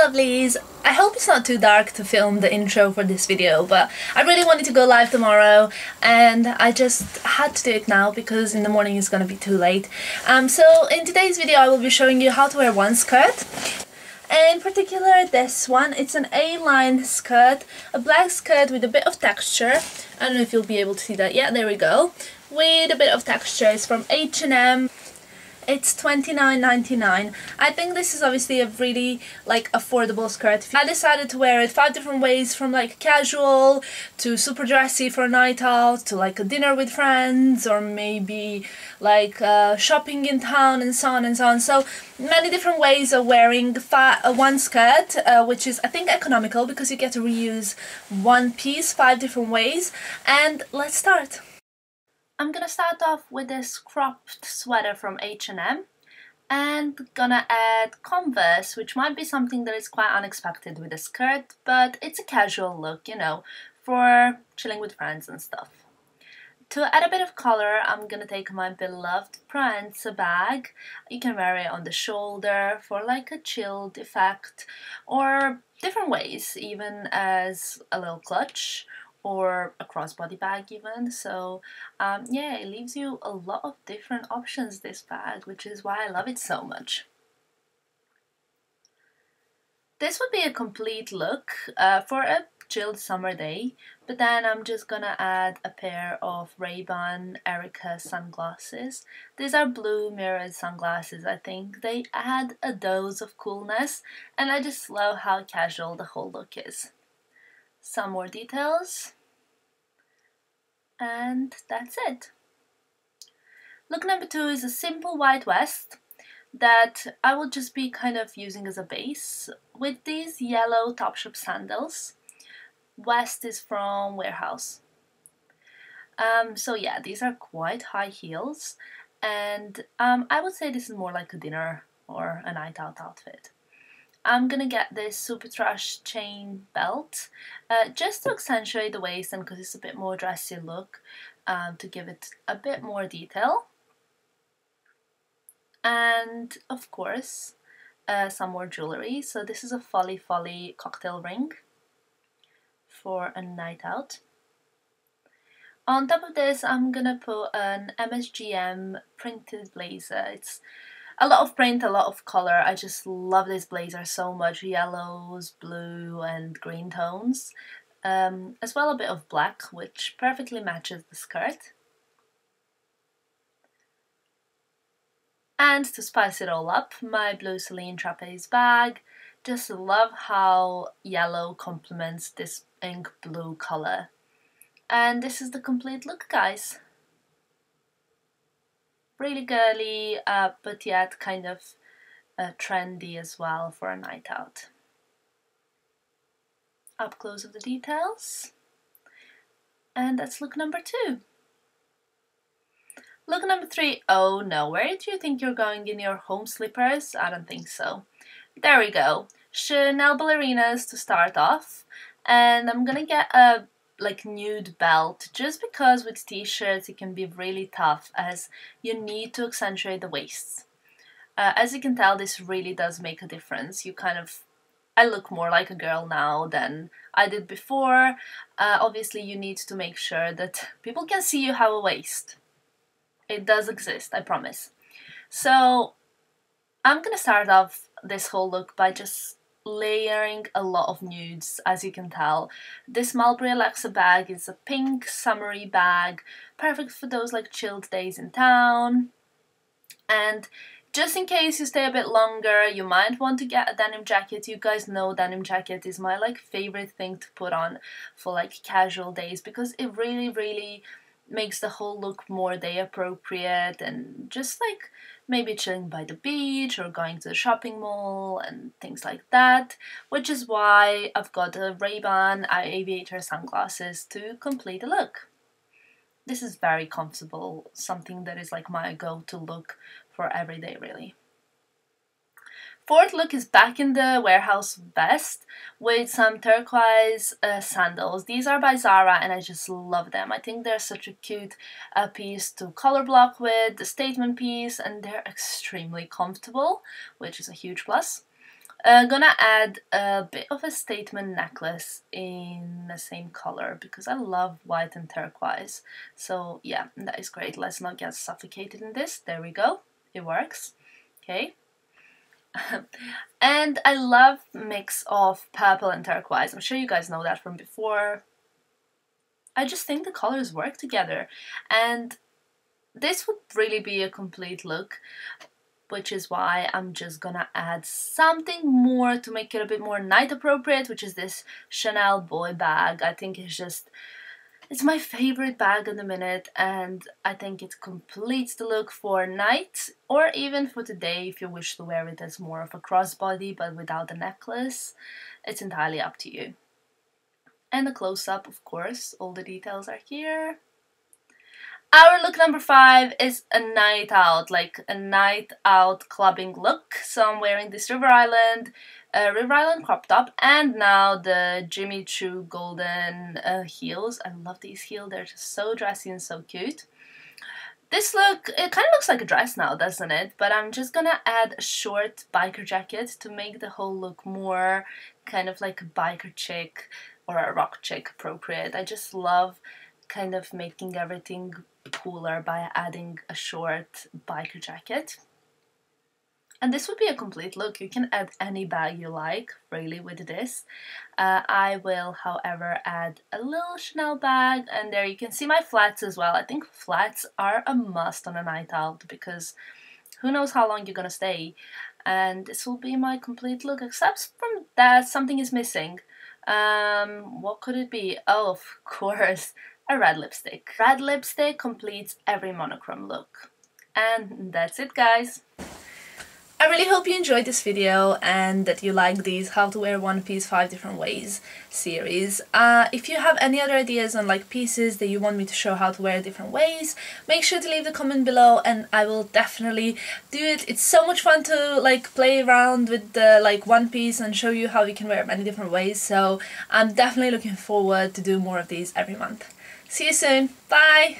lovelies! I hope it's not too dark to film the intro for this video, but I really wanted to go live tomorrow and I just had to do it now because in the morning it's gonna be too late. Um, so in today's video I will be showing you how to wear one skirt. In particular this one, it's an A-line skirt, a black skirt with a bit of texture. I don't know if you'll be able to see that. Yeah, there we go. With a bit of texture. It's from H&M. It's $29.99. I think this is obviously a really like affordable skirt. I decided to wear it five different ways from like casual to super dressy for a night out to like a dinner with friends or maybe like uh, shopping in town and so on and so on. So many different ways of wearing uh, one skirt uh, which is I think economical because you get to reuse one piece five different ways and let's start. I'm gonna start off with this cropped sweater from H&M and gonna add Converse, which might be something that is quite unexpected with a skirt, but it's a casual look, you know, for chilling with friends and stuff. To add a bit of color, I'm gonna take my beloved Prancer bag. You can wear it on the shoulder for like a chilled effect, or different ways, even as a little clutch or a crossbody bag even. So um, yeah it leaves you a lot of different options this bag which is why I love it so much. This would be a complete look uh, for a chilled summer day but then I'm just gonna add a pair of Ray-Ban Erika sunglasses. These are blue mirrored sunglasses I think. They add a dose of coolness and I just love how casual the whole look is some more details and that's it. Look number two is a simple white vest that I will just be kind of using as a base with these yellow Topshop sandals. West is from Warehouse. Um, so yeah, these are quite high heels and um, I would say this is more like a dinner or a night out outfit. I'm gonna get this super trash chain belt uh, just to accentuate the waist and because it's a bit more dressy look um, to give it a bit more detail. And of course uh, some more jewelry. So this is a Folli Follie cocktail ring for a night out. On top of this I'm gonna put an MSGM printed blazer. It's a lot of print, a lot of color. I just love this blazer so much. Yellows, blue and green tones. Um, as well a bit of black, which perfectly matches the skirt. And to spice it all up, my blue Celine trapeze bag. Just love how yellow complements this ink blue color. And this is the complete look, guys really girly, uh, but yet kind of uh, trendy as well for a night out. Up close of the details. And that's look number two. Look number three. Oh no, where do you think you're going in your home slippers? I don't think so. There we go. Chanel ballerinas to start off. And I'm gonna get a like nude belt just because with t-shirts it can be really tough as you need to accentuate the waists. Uh, as you can tell this really does make a difference. You kind of I look more like a girl now than I did before. Uh, obviously you need to make sure that people can see you have a waist. It does exist, I promise. So I'm gonna start off this whole look by just layering a lot of nudes as you can tell. This Mulberry Alexa bag is a pink summery bag, perfect for those like chilled days in town. And just in case you stay a bit longer, you might want to get a denim jacket. You guys know denim jacket is my like favorite thing to put on for like casual days because it really really makes the whole look more day appropriate and just like maybe chilling by the beach or going to the shopping mall and things like that, which is why I've got a Ray-Ban Aviator sunglasses to complete the look. This is very comfortable, something that is like my go-to look for every day really. Fourth look is back in the warehouse vest with some turquoise uh, sandals. These are by Zara and I just love them. I think they're such a cute uh, piece to color block with, the statement piece, and they're extremely comfortable, which is a huge plus. I'm gonna add a bit of a statement necklace in the same color because I love white and turquoise. So yeah, that is great. Let's not get suffocated in this. There we go. It works. Okay. And I love mix of purple and turquoise. I'm sure you guys know that from before. I just think the colors work together and this would really be a complete look which is why I'm just gonna add something more to make it a bit more night appropriate, which is this Chanel boy bag. I think it's just, it's my favorite bag in the minute and I think it completes the look for night or even for today if you wish to wear it as more of a crossbody but without the necklace. It's entirely up to you. And a close-up, of course, all the details are here. Our look number five is a night out, like a night out clubbing look. So I'm wearing this River Island, uh, River Island crop top, and now the Jimmy Choo golden uh, heels. I love these heels, they're just so dressy and so cute. This look, it kind of looks like a dress now, doesn't it? But I'm just gonna add a short biker jacket to make the whole look more kind of like a biker chick or a rock chick appropriate. I just love kind of making everything cooler by adding a short biker jacket. And this would be a complete look. You can add any bag you like, really, with this. Uh, I will, however, add a little Chanel bag, and there you can see my flats as well. I think flats are a must on a night out because who knows how long you're gonna stay. And this will be my complete look, except from that something is missing. Um, what could it be? Oh, of course, a red lipstick. Red lipstick completes every monochrome look. And that's it guys. I really hope you enjoyed this video and that you like these how to wear one piece five different ways series. Uh, if you have any other ideas on like pieces that you want me to show how to wear different ways, make sure to leave the comment below and I will definitely do it. It's so much fun to like play around with the like one piece and show you how you can wear it many different ways so I'm definitely looking forward to do more of these every month. See you soon. Bye.